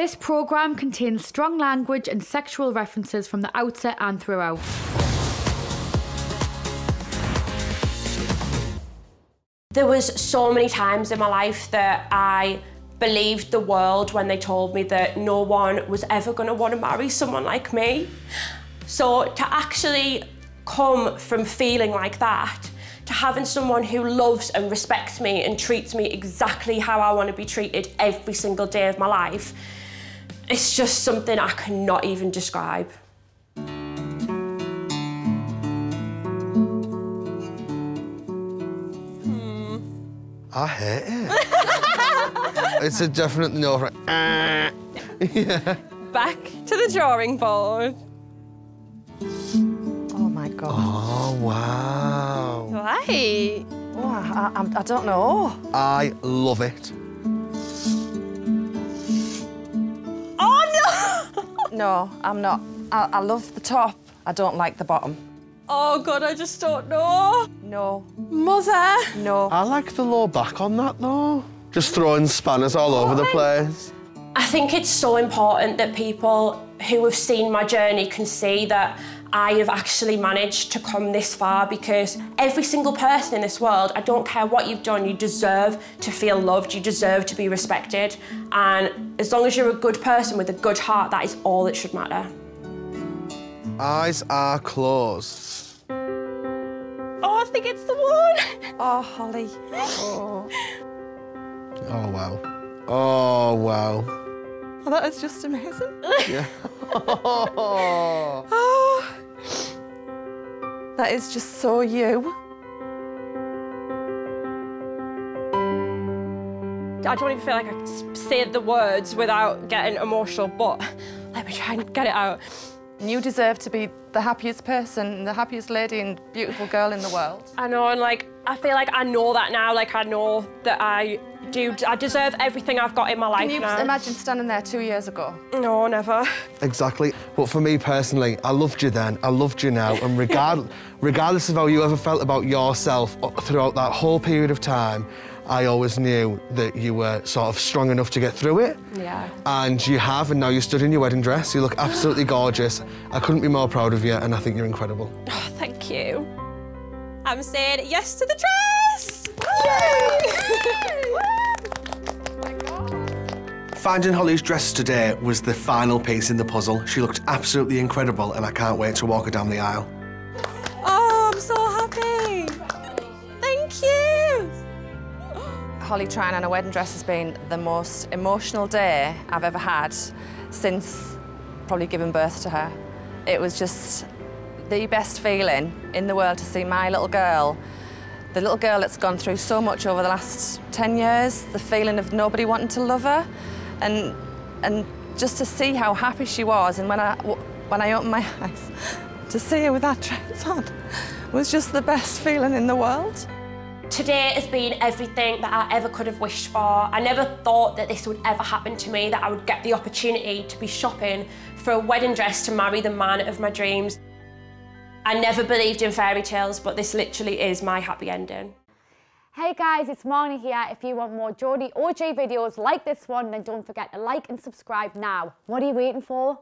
This programme contains strong language and sexual references from the outset and throughout. There was so many times in my life that I believed the world when they told me that no one was ever going to want to marry someone like me. So to actually come from feeling like that to having someone who loves and respects me and treats me exactly how I want to be treated every single day of my life, it's just something I cannot even describe. I hate it. it's a definite no for yeah. Back to the drawing board. Oh my god. Oh wow. Right. Oh, I, I, I don't know. I love it. No! No, I'm not. I, I love the top. I don't like the bottom. Oh god, I just don't know. No, Mother. no. I like the low back on that though. Just throwing spanners all over the place. I think it's so important that people who have seen my journey can see that I have actually managed to come this far because every single person in this world, I don't care what you've done, you deserve to feel loved, you deserve to be respected. And as long as you're a good person with a good heart, that is all that should matter. Eyes are closed. Oh, I think it's the one. Oh, Holly. Oh. Oh wow. Oh wow. oh that is just amazing. Yeah. Oh. That is just so you. I don't even feel like I can s- say the words without getting emotional, but let me try and get it out. You deserve to be the happiest person, the happiest lady and beautiful girl in the world. I know, and like, I feel like I know that now. Like, I know that I do, I deserve everything I've got in my life Can you now. imagine standing there two years ago? No, never. Exactly. But for me personally, I loved you then, I loved you now, and regard, regardless of how you ever felt about yourself uh, throughout that whole period of time, I always knew that you were sort of strong enough to get through it. Yeah. And you have, and now you stood in your wedding dress. You look absolutely gorgeous. I couldn't be more proud of you, and I think you're incredible. Oh, thank you. I'm saying yes to the dress. Finding Holly's dress today was the final piece in the puzzle. She looked absolutely incredible, and I can't wait to walk her down the aisle. Oh, I'm so happy. Thank you. Holly trying on a wedding dress has been the most emotional day I've ever had since probably giving birth to her. It was just the best feeling in the world to see my little girl, the little girl that's gone through so much over the last 10 years, the feeling of nobody wanting to love her, and, and just to see how happy she was. And when I, when I opened my eyes, to see her with that dress on was just the best feeling in the world. Today has been everything that I ever could have wished for. I never thought that this would ever happen to me, that I would get the opportunity to be shopping for a wedding dress to marry the man of my dreams. I never believed in fairy tales, but this literally is my happy ending. Hey guys, it's Marnie here. If you want more Geordie OG videos like this one, then don't forget to like and subscribe now. What are you waiting for?